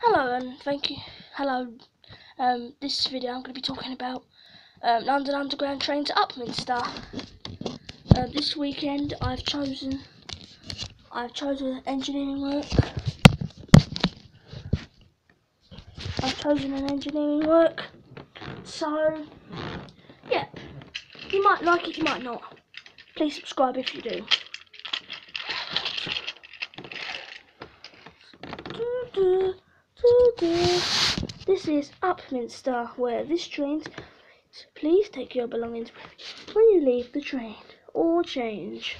Hello and thank you. Hello. Um, this video I'm going to be talking about um, London Underground train to Upminster. Uh, this weekend I've chosen I've chosen engineering work. I've chosen an engineering work. So yeah, you might like it, you might not. Please subscribe if you do. Do-do, do-do. This is Upminster, where this train. Please take your belongings when you leave the train or change.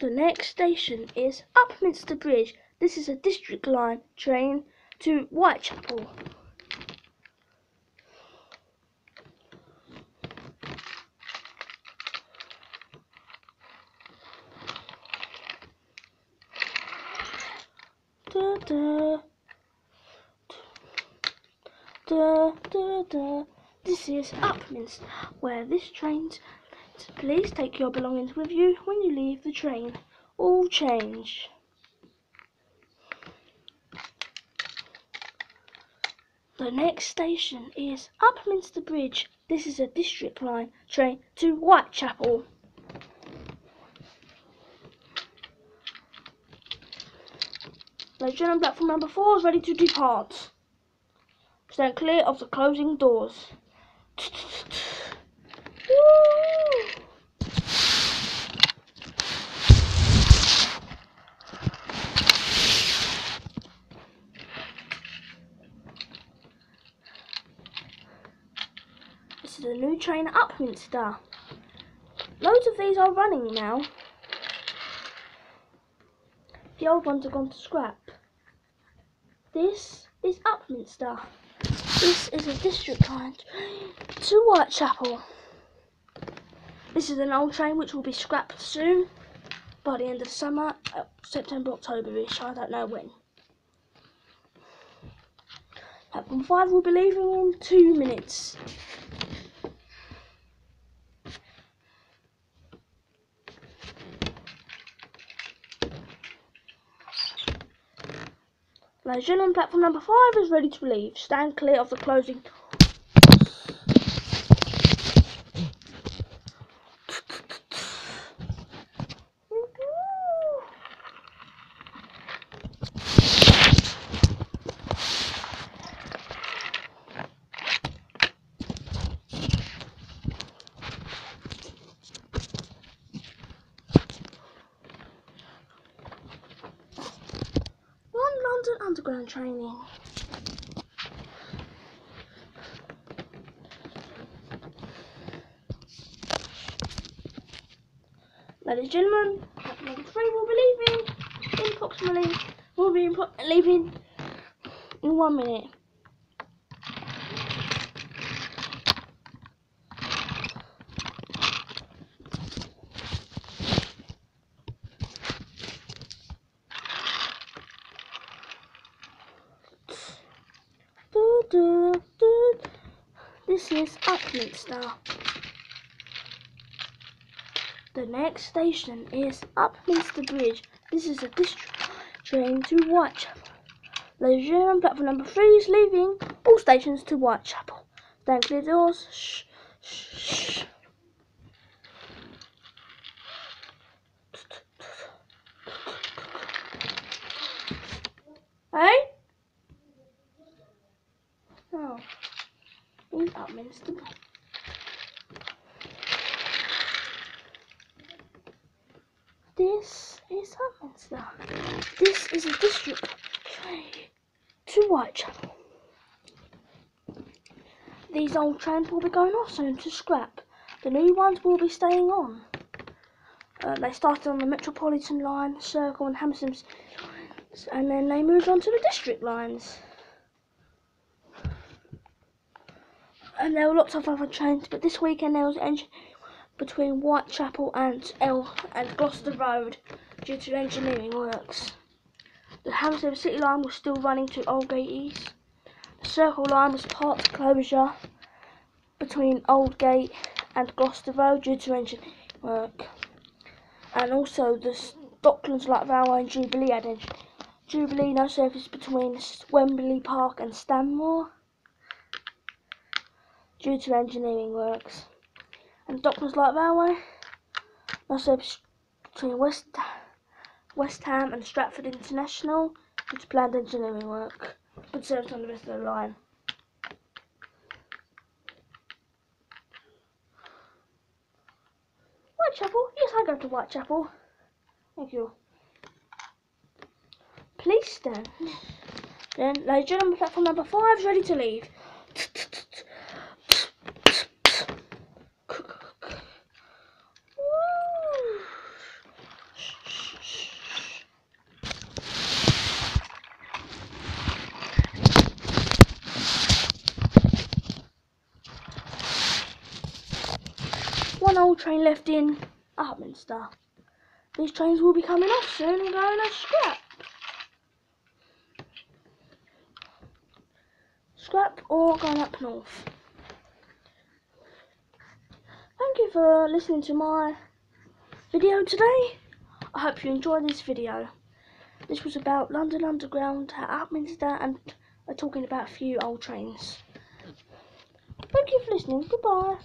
The next station is Upminster Bridge. This is a district line train to Whitechapel. Da, da. Da, da. This is Upminster, where this train. Please take your belongings with you when you leave the train. All change. The next station is Upminster Bridge. This is a district line train to Whitechapel. Ladies and platform number four is ready to depart. Stand clear of the closing doors. This is a new train at Upminster. Loads of these are running now. The old ones are gone to scrap. This is Upminster. This is a district line to Whitechapel. This is an old train which will be scrapped soon by the end of summer, uh, September, October-ish, I don't know when. Platform 5 will be leaving in two minutes. And gentlemen, platform number 5 is ready to leave. Stand clear of the closing One Underground training. Ladies and gentlemen, number three will be leaving in approximately will be leaving in one minute. Do, do. This is Upminster. The next station is Upminster Bridge. This is a district train to Whitechapel. Ladies and platform number three is leaving all stations to Whitechapel. Stand clear doors. Shh, shh. Hey? This is Upminster. This is a district to Whitechapel. These old trains will be going off soon to scrap. The new ones will be staying on. Uh, they started on the Metropolitan line, Circle and Hammersmith, and then they moved on to the district lines. And there were lots of other trains, but this weekend there was an engine between Whitechapel and El and Gloucester Road due to engineering works. The Hammersmith City line was still running to Aldgate East. The Circle line was part closure between Oldgate and Gloucester Road due to engineering work. and also the Docklands Light Railway and Jubilee had. Jubilee no service between Wembley Park and Stanmore due to engineering works. And Docklands Light Railway service between West West Ham and Stratford International due to planned engineering work, but service on the rest of the line. Whitechapel? Yes, I go to Whitechapel. Thank you. Please stand. Then, ladies and gentlemen, platform number five is ready to leave. One old train left in Upminster. These trains will be coming off soon and going as scrap. Scrap or going up north. Thank you for listening to my video today. I hope you enjoyed this video. This was about London Underground at Upminster and uh, talking about a few old trains. Thank you for listening. Goodbye.